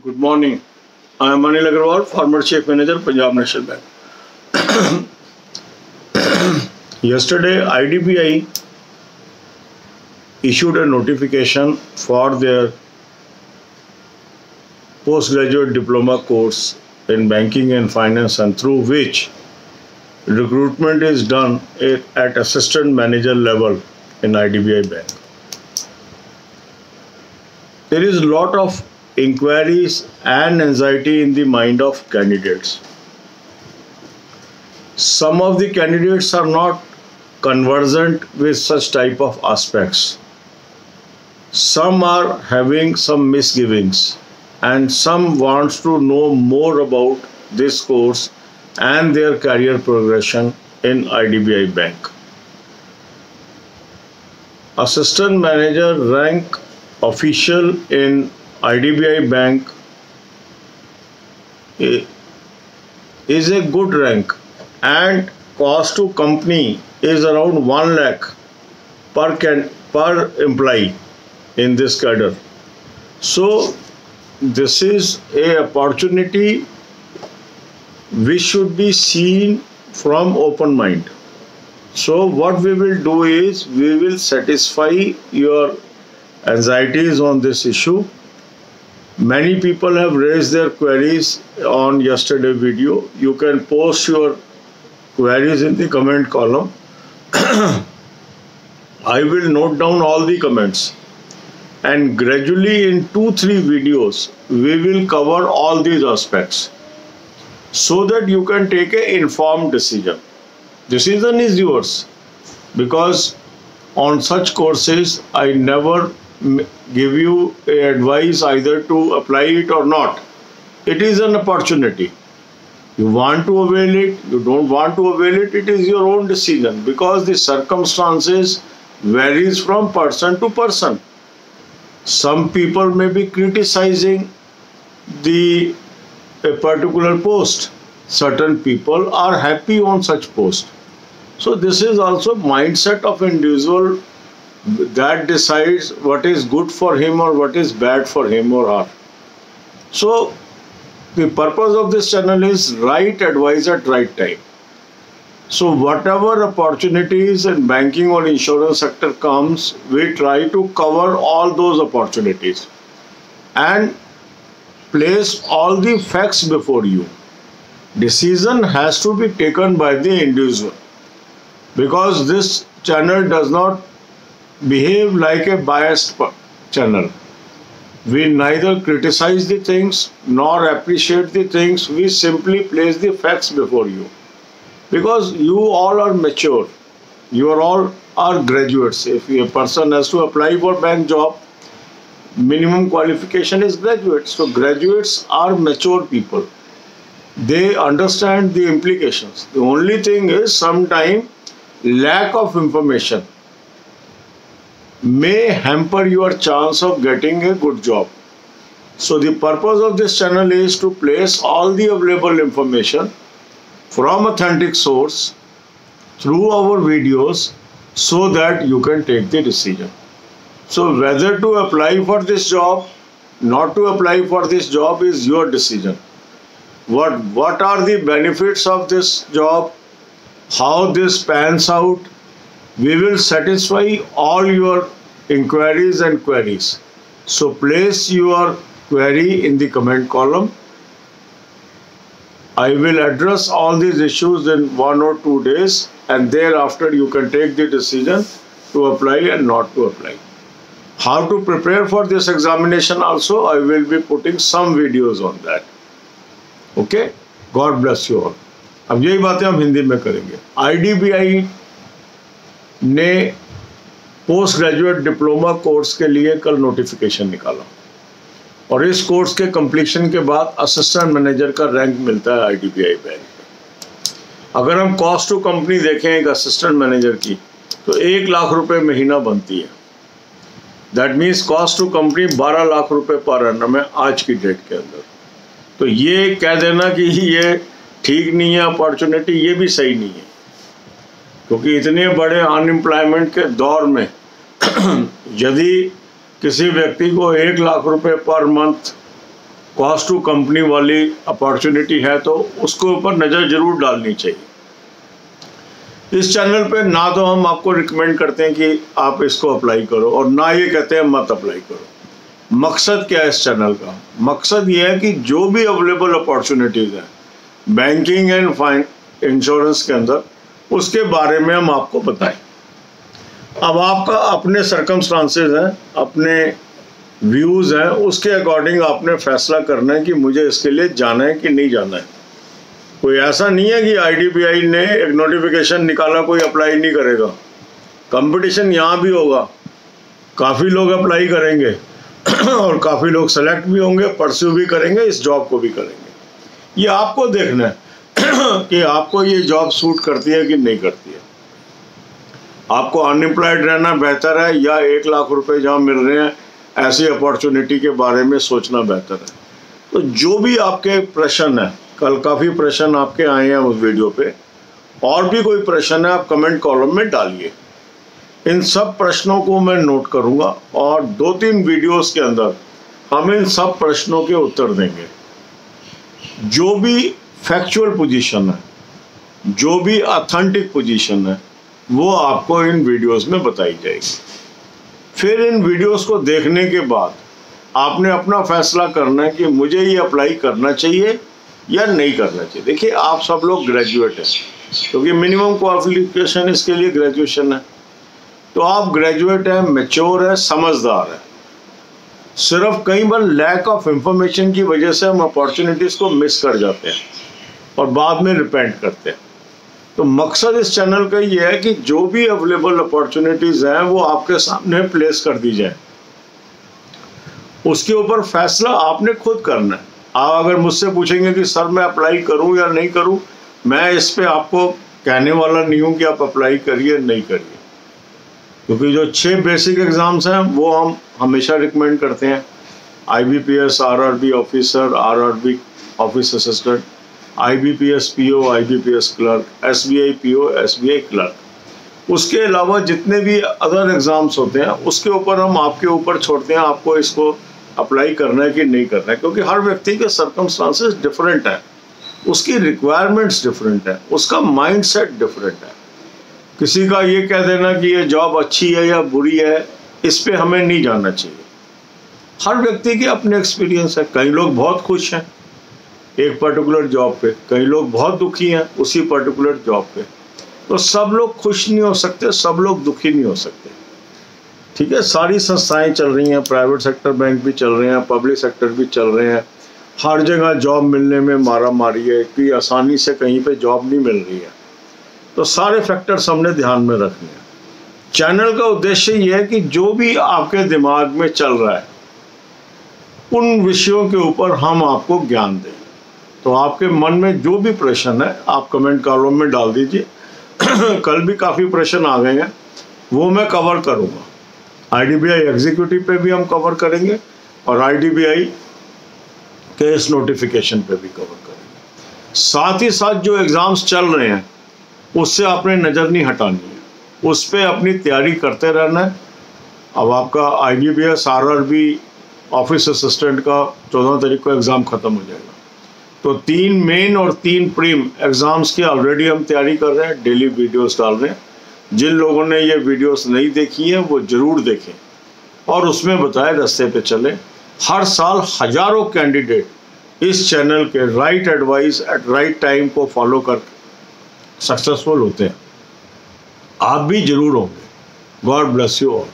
Good morning. I am Anil Agarwal, former Chief Manager, Punjab National Bank. Yesterday, IDBI issued a notification for their postgraduate diploma course in banking and finance, and through which recruitment is done at assistant manager level in IDBI Bank. There is a lot of inquiries and anxiety in the mind of candidates. Some of the candidates are not conversant with such type of aspects. Some are having some misgivings and some wants to know more about this course and their career progression in IDBI Bank. Assistant Manager rank official in IDBI Bank is a good rank and cost to company is around 1 lakh per can per employee in this cadre so this is a opportunity which should be seen from open mind so what we will do is we will satisfy your anxieties on this issue. Many people have raised their queries on yesterday video. You can post your queries in the comment column. I will note down all the comments and gradually in two three videos we will cover all these aspects so that you can take an informed decision decision is yours because on such courses I never give you a advice either to apply it or not. It is an opportunity. You want to avail it, you don't want to avail it, it is your own decision because the circumstances varies from person to person. Some people may be criticizing the a particular post. Certain people are happy on such post. So this is also mindset of individual that decides what is good for him or what is bad for him or her. So the purpose of this channel is right advice at right time. So whatever opportunities in banking or insurance sector comes, we try to cover all those opportunities and place all the facts before you. Decision has to be taken by the individual because this channel does not behave like a biased channel. We neither criticize the things nor appreciate the things. We simply place the facts before you. Because you all are mature. You are all are graduates. If a person has to apply for bank job, minimum qualification is graduate. So graduates are mature people. They understand the implications. The only thing is sometimes lack of information may hamper your chance of getting a good job. So the purpose of this channel is to place all the available information from authentic source through our videos so that you can take the decision. So whether to apply for this job, not to apply for this job is your decision. What, what are the benefits of this job, how this pans out, we will satisfy all your inquiries and queries. So place your query in the comment column. I will address all these issues in one or two days and thereafter you can take the decision to apply and not to apply. How to prepare for this examination also I will be putting some videos on that. Okay? God bless you all. अब यही बातें हम हिंदी में करेंगे IDBI ने post graduate diploma course के लिए कल नोटिफिकेशन निकाला। और इस कोर्स के कंप्लीशन के बाद असिस्टेंट मैनेजर का रैंक मिलता है आईडीबीआई बैंक अगर हम कॉस्ट टू कंपनी देखें एक असिस्टेंट मैनेजर की तो एक लाख रुपए महीना बनती है। That means cost to company बारह लाख रुपए पर एनम है आज की डेट के अंदर। तो ये कह देना कि ये ठीक नहीं है अपॉर्चुनिटी ये भी सही नहीं है। क्योंकि इतने बड़े अनएम्प्लॉयमेंट के दौर में, यदि किसी व्यक्ति को एक लाख रुपए per month cost to company वाली अपॉर्चुनिटी है तो उसके ऊपर नज़र ज़रूर डालनी चाहिए। इस चैनल पे ना तो हम आपको रिकमेंड करते हैं कि आप इसको अप्लाई करो और ना ये कहते हैं मत अप्लाई करो। मकसद क्या है इस चैनल का? मकसद ये है कि जो भी अवेलेबल अपॉर्चुनिटीज़ हैं बैंकिंग एंड फाइन इंश्योरेंस के अंदर उसके बारे में हम आपको बताएँ। अब आपका अपने सरकमस्टांसेस हैं, अपने व्यूज़ हैं, उसके अकॉर्डिंग आपने फैसला करना है कि मुझे इसके लिए जाना है कि नहीं जाना है। कोई ऐसा नहीं है कि आईडीबीआई ने एक नोटिफिकेशन निकाला, कोई अप्लाई नहीं करेगा। कंपटीशन यहाँ भी होगा। काफ़ी लोग अप्लाई करेंगे। और काफ़ी लोग सेलेक्ट भी होंगे परस्यू भी करेंगे, इस जॉब को भी करेंगे। ये आपको देखना है। कि आपको ये जॉब सूट करती है कि नहीं करती है? आपको अनएम्प्लॉयड रहना बेहतर है या एक लाख रुपए जहाँ मिल रहे हैं, ऐसी अपॉर्चुनिटी के बारे में सोचना बेहतर है? तो जो भी आपके प्रश्न है, कल काफ़ी प्रश्न आपके आए हैं उस वीडियो पे, और भी कोई प्रश्न है, आप कमेंट कॉलम में डालिए। इन सब प्रश्नों को मैं नोट करूँगा और दो तीन वीडियोस के अंदर हम इन सब प्रश्नों के उत्तर देंगे। जो भी फैक्चुअल पोजीशन है। जो भी ऑथेंटिक पोजीशन है, वो आपको इन वीडियोस में बताई जाएगी। फिर इन वीडियोस को देखने के बाद आपने अपना फैसला करना है कि मुझे ये अप्लाई करना चाहिए या नहीं करना चाहिए। देखिए, आप सब लोग ग्रेजुएट हैं, क्योंकि मिनिमम क्वालिफिकेशन इसके लिए ग्रेजुएशन है। तो आप ग्रेजुएट हैं मेच्योर है, समझदार है। सिर्फ़ कई बार लैक ऑफ़ इंफॉर्मेशन की वजह से हम अपॉर्चुनिटीज़ को मिस कर जाते हैं। और बाद में रिपेंट करते हैं। तो मकसद इस चैनल का ये है कि जो भी अवेलेबल अपॉर्चुनिटीज़ हैं, वो आपके सामने प्लेस कर दी जाए। उसके ऊपर फैसला आपने खुद करना है। आप अगर मुझसे पूछेंगे कि, सर, मैं अप्लाई करूँ या नहीं करूँ? मैं इस पे आपको कहने वाला नहीं हूँ कि आप अप्लाई करिए, नहीं करिए। क्योंकि जो छह बेसिक एग्ज़ाम्स हैं, वो हम हमेशा रिकमेंड करते हैं। I B P S R R B officer R R B office assistant I B P S P O I B P S clerk S B I P O S B I clerk उसके अलावा जितने भी other exams होते हैं, उसके ऊपर हम आपके ऊपर छोड़ते हैं, आपको इसको अप्लाई करना है कि नहीं करना है, क्योंकि हर व्यक्ति के सर्कमस्टांसेस डिफरेंट है। उसकी रिक्वायरमेंट्स डिफरेंट है। उसका माइंड सेट डिफरेंट है। किसी का ये कह देना कि ये जॉब अच्छी है या बुरी है, इस पर हमें नहीं जानना चाहिए। हर व्यक्ति के अपने एक्सपीरियंस है। कई लोग बहुत खुश हैं। एक पर्टिकुलर जॉब पे। कई लोग बहुत दुखी हैं, उसी पर्टिकुलर जॉब पे। तो सब लोग खुश नहीं हो सकते, सब लोग दुखी नहीं हो सकते। ठीक है, सारी संस्थाएँ चल रही हैं प्राइवेट सेक्टर बैंक भी चल रहे हैं पब्लिक सेक्टर भी चल रहे हैं। हर जगह जॉब मिलने में मारा मारी है कि आसानी से कहीं पे जॉब नहीं मिल रही है। तो सारे फैक्टर्स हमने ध्यान में रखने हैं चैनल का उद्देश्य ये है कि जो भी आपके दिमाग में चल रहा है, उन विषयों के ऊपर हम आपको ज्ञान दें। तो आपके मन में जो भी प्रश्न है, आप कमेंट कॉलम में डाल दीजिए। कल भी काफ़ी प्रश्न आ गए हैं, वो मैं कवर करूँगा। आईडीबीआई एग्जीक्यूटिव पे भी हम कवर करेंगे और आईडीबीआई के इस नोटिफिकेशन पे भी कवर करेंगे। साथ ही साथ जो एग्ज़ाम्स चल रहे हैं, उससे आपने नज़र नहीं हटानी है। उस पर अपनी तैयारी करते रहना है। अब आपका I B B S R R B office assistant का चौदह तारीख को एग्ज़ाम ख़त्म हो जाएगा। तो तीन मेन और तीन प्रीम एग्ज़ाम्स की ऑलरेडी हम तैयारी कर रहे हैं डेली वीडियोस डाल रहे हैं। जिन लोगों ने ये वीडियोस नहीं देखी हैं, वो ज़रूर देखें। और उसमें बताए रस्ते पे चले। हर साल हज़ारों कैंडिडेट इस चैनल के right advice at right time को फॉलो कर सक्सेसफुल होते हैं। आप भी ज़रूर होंगे। God bless you all